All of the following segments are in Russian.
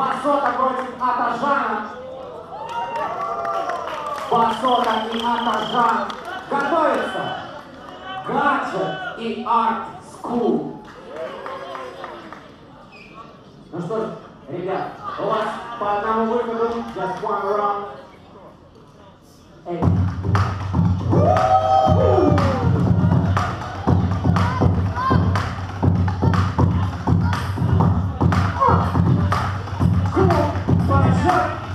Басота против Атажана. Басота и Атажан готовятся. Гаджет и Арт Скул. Ну что ж, ребят, у вас по одному выходу, just one round. Эй. Come.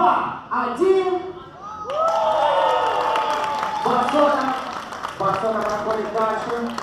два, один. Барсона. Барсона проходит дальше.